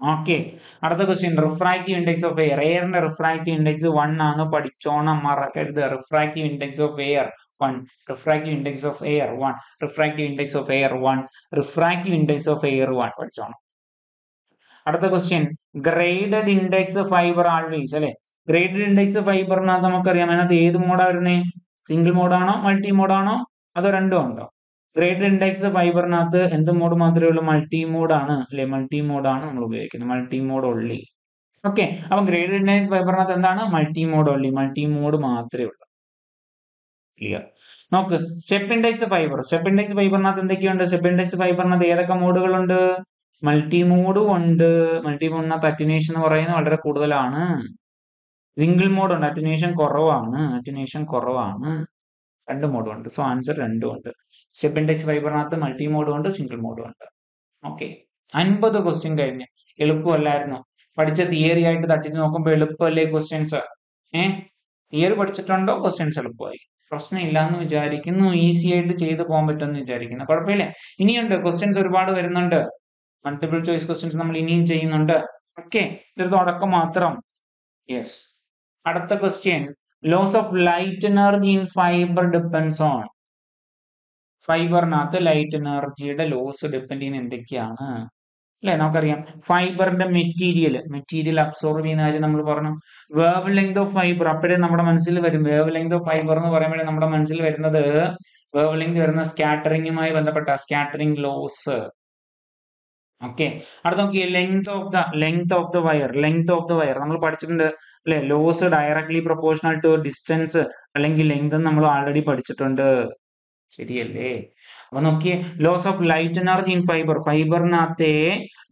okay അടുത്ത question refractive index of air എയറിന്റെ refractive index one ആണ്. പഠിച്ചോണം മറക്കരുത്. Refractive index of air one refractive index of air one refractive index of air one refractive index of air one പഠിച്ചോണം. അടുത്ത question graded index fibre always അല്ലെ? Graded index ഫൈബറിനകത്ത് നമുക്കറിയാം. അതിനകത്ത് ഏത് മോഡാ വരുന്നത് സിംഗിൾ മോഡാണോ മൾട്ടി മോഡാണോ അതോ രണ്ടും ഉണ്ടോ? ഗ്രേഡഡ് ഇൻഡെക്സ് ഫൈബറിനകത്ത് എന്ത് മോഡ് മാത്രമേ ഉള്ളൂ? മൾട്ടി മോഡാണ് അല്ലെ? മൾട്ടി മോഡാണ് നമ്മൾ ഉപയോഗിക്കുന്നത്. മൾട്ടി മോഡ് ഒള്ളി ഓക്കെ അപ്പൊ ഗ്രേഡഡ് ഇൻഡെക്സ് ഫൈബറിനകത്ത് എന്താണ്? Multi mode only multi mode മാത്രമേ ഉള്ളൂ. ക്ലിയർ നോക്ക്. Step index fibre step index ഫൈബറിനകത്ത് എന്തൊക്കെയുണ്ട്? സ്റ്റെപ്പ് ഇൻഡെക്സ് ഫൈബറിനകത്ത് ഏതൊക്കെ മോഡുകളുണ്ട് മൾട്ടി മോഡും ഉണ്ട്. മൾട്ടി മോഡിനകത്ത് അറ്റിനേഷൻ എന്ന് പറയുന്നത് വളരെ കൂടുതലാണ്. സിംഗിൾ മോഡ് ഉണ്ട്. അറ്റിനേഷൻ കുറവാണ്. അറ്റിനേഷൻ കുറവാണ്. രണ്ട് മോഡും ഉണ്ട്. സോ ആൻസർ രണ്ടും ഉണ്ട്. സ്റ്റെപ്പ് ഫൈബറിനകത്ത് മൾട്ടി മോഡും ഉണ്ട് സിംഗിൾ മോഡും ഉണ്ട്. ഓക്കെ അൻപത് ക്വസ്റ്റ്യൻ കഴിഞ്ഞ്. എളുപ്പമല്ലായിരുന്നു. പഠിച്ച തിയറി ആയിട്ട് തട്ടിച്ച് നോക്കുമ്പോൾ എളുപ്പമല്ലേ ക്വസ്റ്റ്യൻസ് ഏ? തിയറി പഠിച്ചിട്ടുണ്ടോ? ക്വസ്റ്റ്യൻസ് എളുപ്പമായി. പ്രശ്നമില്ല എന്ന് വിചാരിക്കുന്നു. ഈസി ആയിട്ട് ചെയ്തു പോകാൻ പറ്റുമെന്ന് വിചാരിക്കുന്നു. കുഴപ്പമില്ല. ഇനിയുണ്ട്. ക്വസ്റ്റ്യൻസ് ഒരുപാട് വരുന്നുണ്ട്. മൾട്ടിപ്പിൾ ചോയ്സ് ക്വസ്റ്റ്യൻസ് നമ്മൾ ഇനിയും ചെയ്യുന്നുണ്ട്. ഓക്കെ ഇതൊരു തുടക്കം മാത്രം. യെസ് അടുത്ത question loss of light energy in fibre depends on ഫൈബറിനകത്ത് light എനർജിയുടെ ലോസ് ഡിപ്പെൻഡ് ചെയ്യുന്ന എന്തൊക്കെയാണ്? അല്ലെ? നമുക്കറിയാം. ഫൈബറിന്റെ മെറ്റീരിയൽ മെറ്റീരിയൽ അബ്സോർബ് ചെയ്യുന്ന കാര്യം നമ്മൾ പറഞ്ഞു. വേവ് ലെങ്ത് ഓഫ് ഫൈബർ അപ്പോഴേ നമ്മുടെ മനസ്സിൽ വരും. വേവ് ലെങ്ത് ഓഫ് ഫൈബർ എന്ന് പറയുമ്പോഴേ നമ്മുടെ മനസ്സിൽ വരുന്നത് വേവ് ലെങ്ത് വരുന്ന സ്കാറ്ററിങ്ങുമായി ബന്ധപ്പെട്ട സ്കാറ്ററിംഗ് ലോസ് ഓക്കെ അടുത്ത നോക്കിയേ. Length of the length of the wire length of the wire നമ്മൾ പഠിച്ചിട്ടുണ്ട് അല്ലെ? Loss directly proportional to distance അല്ലെങ്കിൽ ലെങ്ത് നമ്മൾ ഓൾറെഡി പഠിച്ചിട്ടുണ്ട്. ശരിയല്ലേ? അപ്പൊ നോക്കിയേ loss of light energy in fibre ഫൈബറിനകത്തെ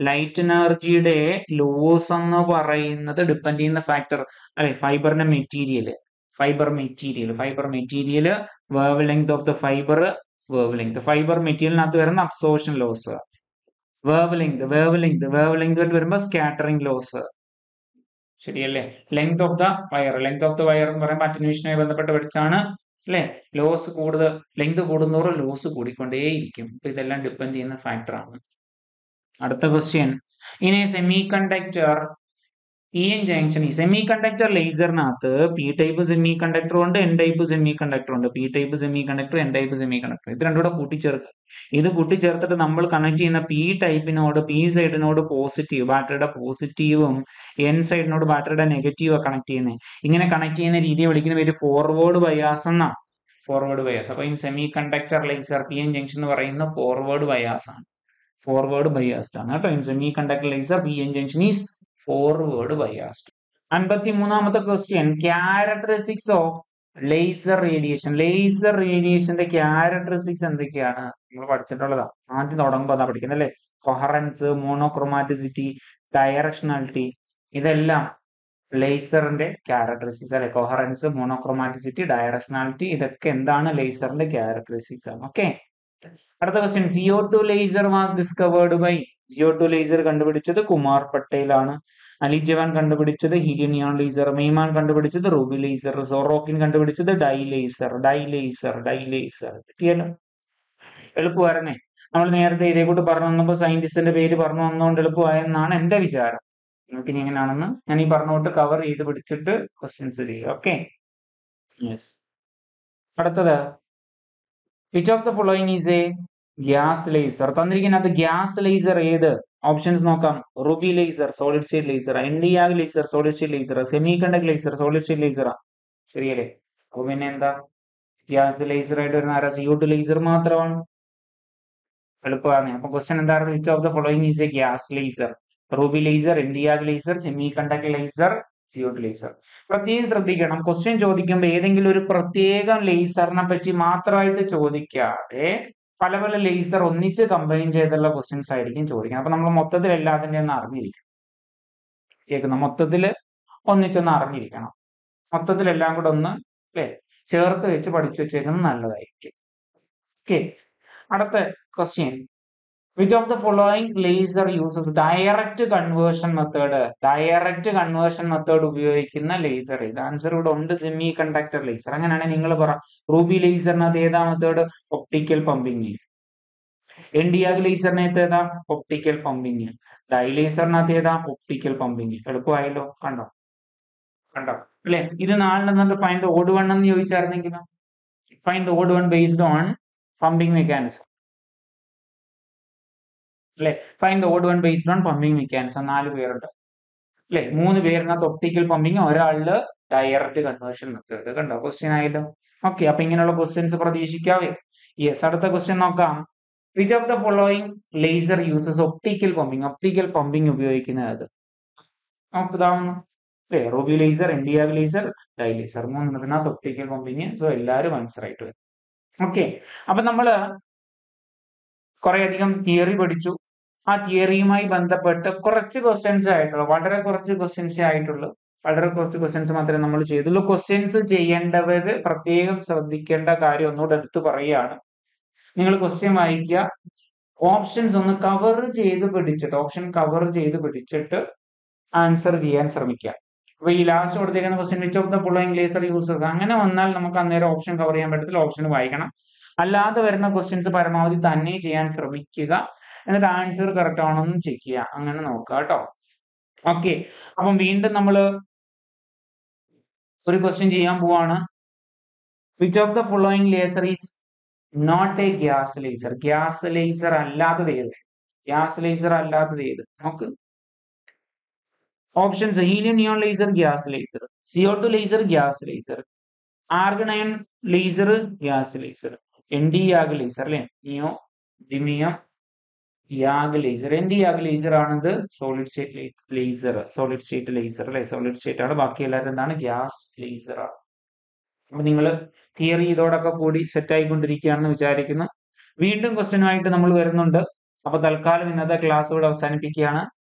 light എനർജിയുടെ ലോസ് എന്ന് പറയുന്നത് ഡിപ്പെൻഡ് ചെയ്യുന്ന ഫാക്ടർ അല്ലെ? ഫൈബറിന്റെ material fibre material fibre material wavelength of the fibre wavelength fibre മെറ്റീരിയലിനകത്ത് വരുന്ന absorption loss wavelength wavelength wave length വരുമ്പോൾ സ്കാറ്ററിംഗ് ലോസ് ശരിയല്ലേ? Length of the wire length of the wire എന്ന് പറയുമ്പോൾ അറ്റന്വേഷനുമായി ബന്ധപ്പെട്ട് പഠിച്ചാണ് അല്ലെ? ലോസ് കൂടുതൽ ലെങ്ത് കൂടുന്നോറും ലോസ് കൂടിക്കൊണ്ടേയിരിക്കും. അപ്പൊ ഇതെല്ലാം ഡിപ്പെൻഡ് ചെയ്യുന്ന ഫാക്ടറാണ് അടുത്ത ക്വസ്റ്റ്യൻ ഇനി semiconductor P N junction ഈ സെമി കണ്ടക്ടർ ലേസറിനകത്ത് പി ടൈപ്പ് സെമി കണ്ടക്ടർ ഉണ്ട് എൻ ടൈപ്പ് സെമി കണ്ടക്ടർ ഉണ്ട്. P type semiconductor N type semiconductor ഇത് രണ്ടും കൂടെ കൂട്ടിച്ചേർക്കുക. ഇത് കൂട്ടിച്ചേർത്തിട്ട് നമ്മൾ കണക്ട് ചെയ്യുന്ന പി ടൈപ്പിനോട് പി സൈഡിനോട് പോസിറ്റീവ് ബാറ്ററിയുടെ പോസിറ്റീവും എൻ സൈഡിനോട് ബാറ്ററിയുടെ നെഗറ്റീവ് കണക്ട് ചെയ്യുന്നത് ഇങ്ങനെ കണക്ട് ചെയ്യുന്ന രീതിയെ വിളിക്കുന്ന പേര് ഫോർവേഡ് ബയാസ് എന്നാ ഫോർവേഡ് ബയാസ് അപ്പൊ ഈ semiconductor laser P N junction എന്ന് പറയുന്ന ഫോർവേഡ് ബയാസ് ആണ്. ഫോർവേഡ് ബയാസ്ഡ് ആണ്. കേട്ടോ? Semiconductor laser P N junction is forward biased അൻപത്തി മൂന്നാമത്തെ question characteristics of laser radiation laser റേഡിയേഷന്റെ ക്യാരക്ടറിസ്റ്റിക്സ് എന്തൊക്കെയാണ്? നമ്മൾ പഠിച്ചിട്ടുള്ളതാ. ആദ്യം തുടങ്ങുമ്പോൾ അതാ പഠിക്കുന്നത് അല്ലേ? കൊഹറൻസ് മോണോക്രോമാറ്റിസിറ്റി ഡയറക്ഷണാലിറ്റി ഇതെല്ലാം ലേസറിന്റെ ക്യാരക്ടറിസ്റ്റിക്സ് അല്ലെ? കൊഹറൻസ് മോണോക്രോമാറ്റിസിറ്റി ഡയറക്ഷണാലിറ്റി ഇതൊക്കെ എന്താണ് ലേസറിന്റെ ക്യാരക്ടറിസ്റ്റിക്സ് ആണ്. ഓക്കെ അടുത്ത question CO two laser was discovered by CO two laser കണ്ടുപിടിച്ചത് കുമാർ പട്ടേലാണ്. അലി ജവാൻ കണ്ടുപിടിച്ചത് ഹിരിയൻ ലേസർ മെയ്മാൻ കണ്ടുപിടിച്ചത് റൂബി ലേസർ സോറോക്കിൻ കണ്ടുപിടിച്ചത് dye laser dye laser dye laser കിട്ടിയല്ലോ? എളുപ്പമായിരുന്നേ. നമ്മൾ നേരത്തെ ഇതേ കൂട്ട് പറഞ്ഞു വന്നപ്പോൾ സയന്റിസ്റ്റിന്റെ പേര് പറഞ്ഞു വന്നുകൊണ്ട് എളുപ്പമായെന്നാണ് എന്റെ വിചാരം. നിങ്ങൾക്ക് ഇനി എങ്ങനെയാണെന്ന് ഞാൻ ഈ പറഞ്ഞുകൊണ്ട് കവർ ചെയ്ത് പിടിച്ചിട്ട് ക്വസ്റ്റ്യൻസ് ചെയ്യുക ഓക്കെ യെസ് അടുത്തത്. Which of the following is a gas laser തന്നിരിക്കുന്നത് ഗ്യാസ് ലേസർ ഏത്? ഓപ്ഷൻസ് നോക്കാം. Ruby laser solid state laser ND YAG laser solid state laser semi conduct laser solid state ലേസറാ ശരിയല്ലേ? അപ്പൊ പിന്നെ എന്താ? ഗ്യാസ് ലേസർ ആയിട്ട് വരുന്ന ആരാ? സിഒ ടു ലേസർ മാത്രമാണ്. എളുപ്പമാണ്. അപ്പൊ ക്വസ്റ്റൻ എന്തായിരുന്നു? Which of the following is a gas laser ruby laser ND YAG laser semi conduct laser C O two laser പ്രത്യേകം ശ്രദ്ധിക്കണം. ക്വസ്റ്റ്യൻ ചോദിക്കുമ്പോൾ ഏതെങ്കിലും ഒരു പ്രത്യേക ലേസറിനെ പറ്റി മാത്രമായിട്ട് ചോദിക്കാതെ പല പല ലേസർ ഒന്നിച്ച് കമ്പൈൻ ചെയ്തുള്ള ക്വസ്റ്റ്യൻസ് ആയിരിക്കും ചോദിക്കുന്നത്. അപ്പൊ നമ്മൾ മൊത്തത്തിൽ എല്ലാത്തിന്റെ ഒന്ന് അറിഞ്ഞിരിക്കണം. കേൾക്കുന്ന മൊത്തത്തിൽ ഒന്നിച്ചൊന്ന് അറിഞ്ഞിരിക്കണം. മൊത്തത്തിൽ എല്ലാം കൂടെ ഒന്ന് അല്ലേ? ചേർത്ത് വെച്ച് പഠിച്ചു വെച്ചേക്കുന്നത് നല്ലതായിരിക്കും. ഓക്കെ അടുത്ത question which of the following laser uses direct conversion method direct conversion method ഉപയോഗിക്കുന്ന ലേസർ ഇത് ആൻസർ ഇവിടെ ഉണ്ട് സെമി കണ്ടക്ടർ ലേസർ അങ്ങനെയാണെങ്കിൽ നിങ്ങൾ പറ. റൂബി ലേസറിനകത്ത് ഏതാ method optical pumping ND YAG ലേസറിനകത്ത് ഏതാ? ഒപ്റ്റിക്കൽ പമ്പിങ് ഡൈ ലേസറിനകത്ത് ഏതാ? ഒപ്റ്റിക്കൽ പമ്പിങ് എളുപ്പമായല്ലോ. കണ്ടോ? കണ്ടോ? അല്ലെ? ഇത് നിന്നിട്ട് ഫൈൻ ദ ഓഡ് വൺ എന്ന് ചോദിച്ചായിരുന്നെങ്കിലോ? Fine the odd one based on pumping mechanism അല്ലെ fine odd one based on pumping mechanism നാല് പേരുണ്ട്. അല്ലെ മൂന്ന് പേരിനകത്ത് ഒപ്റ്റിക്കൽ പമ്പിങ് ഒരാളിൽ ഡയറക്റ്റ് കൺവേർഷൻ മെത്തേഡ് കണ്ടോ? ക്വസ്റ്റ്യൻ ആയല്ലോ. ഓക്കെ അപ്പൊ ഇങ്ങനെയുള്ള ക്വസ്റ്റ്യൻസ് പ്രതീക്ഷിക്കാവേ. യെസ് അടുത്ത ക്വസ്റ്റ്യൻ നോക്കാം. Which of the following laser uses optical pumping optical pumping ഉപയോഗിക്കുന്നത്. നോക്കുതാവുന്നു അല്ലേ ruby laser ND YAG laser dye laser മൂന്നെണ്ണത്തിനകത്ത് optical pumping so എല്ലാവരും ആൻസർ വരും. ഓക്കെ അപ്പൊ നമ്മൾ കുറെ അധികം തിയറി പഠിച്ചു. ആ തിയറിയുമായി ബന്ധപ്പെട്ട് കുറച്ച് ക്വസ്റ്റ്യൻസ് ആയിട്ടുള്ളൂ. വളരെ കുറച്ച് ക്വസ്റ്റ്യൻസേ ആയിട്ടുള്ളൂ. വളരെ കുറച്ച് ക്വസ്റ്റ്യൻസ് മാത്രമേ നമ്മൾ ചെയ്തുള്ളൂ. ക്വസ്റ്റ്യൻസ് ചെയ്യേണ്ടവര് പ്രത്യേകം ശ്രദ്ധിക്കേണ്ട കാര്യം ഒന്നുകൂടെ എടുത്തു പറയുകയാണ്. നിങ്ങൾ ക്വസ്റ്റ്യൻ വായിക്കുക. ഓപ്ഷൻസ് ഒന്ന് കവർ ചെയ്ത് പിടിച്ചിട്ട് ഓപ്ഷൻ കവർ ചെയ്ത് പിടിച്ചിട്ട് ആൻസർ ചെയ്യാൻ ശ്രമിക്കുക. അപ്പൊ ഈ last കൊടുത്തേക്കുന്ന question which of the following laser users അങ്ങനെ വന്നാൽ നമുക്ക് അന്നേരം ഓപ്ഷൻ കവർ ചെയ്യാൻ പറ്റത്തില്ല ഓപ്ഷൻ വായിക്കണം. അല്ലാതെ വരുന്ന ക്വസ്റ്റ്യൻസ് പരമാവധി തന്നെ ചെയ്യാൻ ശ്രമിക്കുക. എന്നിട്ട് ആൻസർ കറക്റ്റ് ആണോ എന്ന് ചെക്ക് ചെയ്യുക അങ്ങനെ നോക്കുക കേട്ടോ ഓക്കെ അപ്പം വീണ്ടും നമ്മൾ ഒരു ക്വസ്റ്റ്യൻ ചെയ്യാൻ പോവാണ്. Which of the following laser is not a gas laser gas laser അല്ലാത്തത് ഏത്? ഗ്യാസ് ലേസർ അല്ലാത്തത് ഏത്? നോക്ക്. Options helium neon laser gas laser C O two laser gas laser argon laser gas laser N D YAG laser അല്ലെ? Neodymium YAG laser. D YAG laser ആണിത് solid state laser solid state laser അല്ലെ? Solid state ആണ്. ബാക്കി എല്ലാവരും എന്താണ്? Gas laser ആണ്. അപ്പൊ നിങ്ങൾ തിയറി ഇതോടൊക്കെ കൂടി സെറ്റ് ആയിക്കൊണ്ടിരിക്കുകയാണെന്ന് വിചാരിക്കുന്നു. വീണ്ടും ക്വസ്റ്റ്യനുമായിട്ട് നമ്മൾ വരുന്നുണ്ട്. അപ്പൊ തൽക്കാലം ഇന്നത്തെ ക്ലാസ് ഇവിടെ അവസാനിപ്പിക്കുകയാണ്.